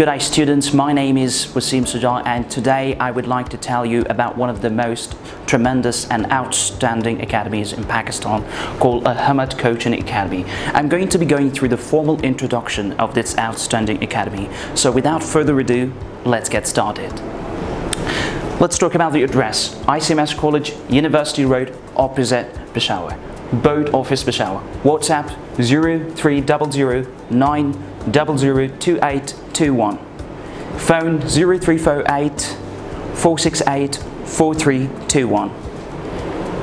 Good day students, my name is Waseem Sajjad and today I would like to tell you about one of the most tremendous and outstanding academies in Pakistan called Al-Hamd Coaching Academy. I'm going to be going through the formal introduction of this outstanding academy. So without further ado, let's get started. Let's talk about the address. ICMS College, University Road, opposite Peshawar. Board Office Peshawar. WhatsApp 0300 9002821. Phone 0348 468 4321.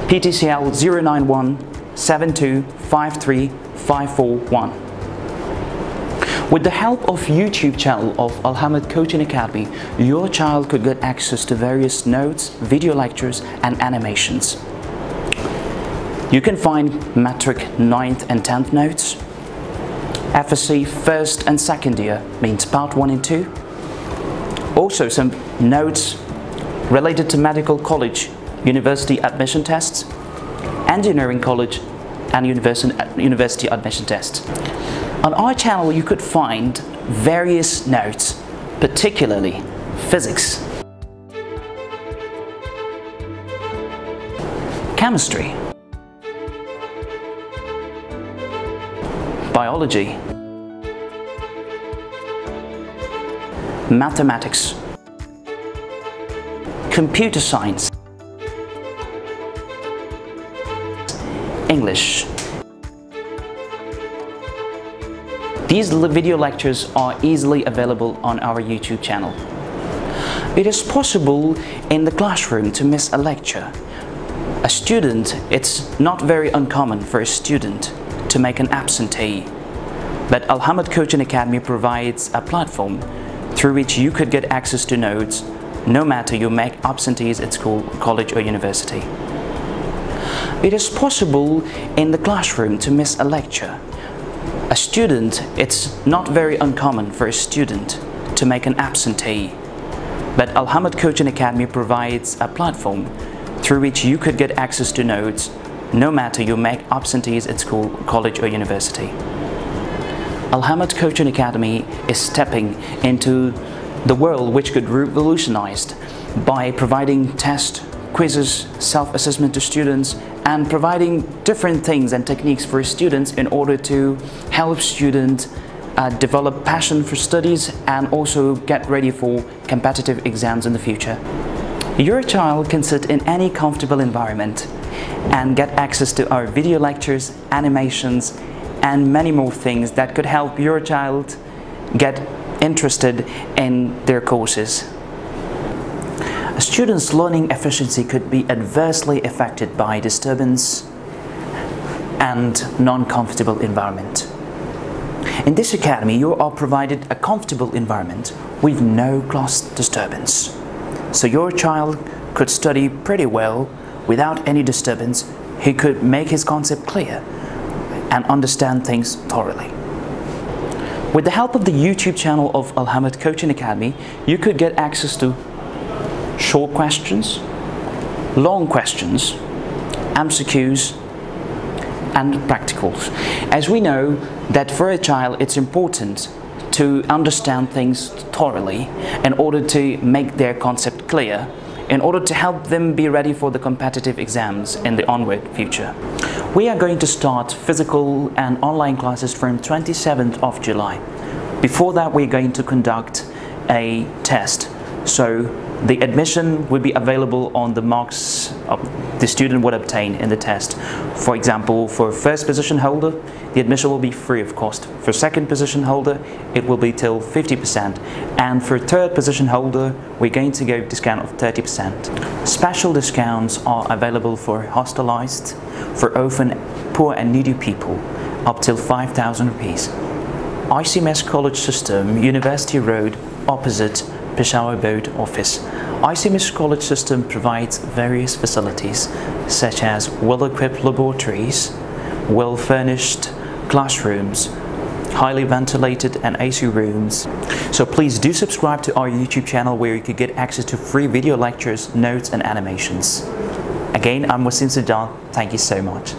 PTCL 091 7253 541. With the help of YouTube channel of Al-Hamd Coaching Academy, your child could get access to various notes, video lectures and animations. You can find Matric 9th and 10th notes, FSC first and second year means part 1 and 2. Also some notes related to medical college, university admission tests, engineering college and university admission tests. On our channel you could find various notes, particularly physics, chemistry, biology, mathematics, computer science, English. These video lectures are easily available on our YouTube channel. It is possible in the classroom to miss a lecture. A student, it's not very uncommon for a student to make an absentee. But Al-Hamd Coaching Academy provides a platform through which you could get access to notes no matter you make absentees at school, college or university. It is possible in the classroom to miss a lecture. A student, it's not very uncommon for a student to make an absentee. But Al-Hamd Coaching Academy provides a platform through which you could get access to notes no matter you make absentees at school, college or university. Al-Hamd Coaching Academy is stepping into the world which could revolutionized by providing tests, quizzes, self-assessment to students and providing different things and techniques for students in order to help students uh, develop passion for studies and also get ready for competitive exams in the future. Your child can sit in any comfortable environment and get access to our video lectures, animations, and many more things that could help your child get interested in their courses. A student's learning efficiency could be adversely affected by disturbance and non-comfortable environment. In this academy, you are provided a comfortable environment with no class disturbance. So your child could study pretty well without any disturbance, he could make his concept clear and understand things thoroughly. With the help of the YouTube channel of Al-Hamd Coaching Academy, you could get access to short questions, long questions, MCQs, and practicals. As we know that for a child it's important to understand things thoroughly in order to make their concept clear in order to help them be ready for the competitive exams in the onward future. We are going to start physical and online classes from 27th of July. Before that, we're going to conduct a test. So the admission will be available on the marks the student would obtain in the test. For example, for first position holder, the admission will be free of cost. For second position holder, it will be till 50%. And for third position holder, we're going to give discount of 30%. Special discounts are available for hospitalized, for orphan, poor and needy people, up till 5,000 rupees. ICMS College System, University Road, opposite Peshawar Board Office. ICMS College System provides various facilities such as well-equipped laboratories, well-furnished classrooms, highly ventilated and AC rooms. So please do subscribe to our YouTube channel where you could get access to free video lectures, notes and animations. Again, I'm Waseem Sajjad. Thank you so much.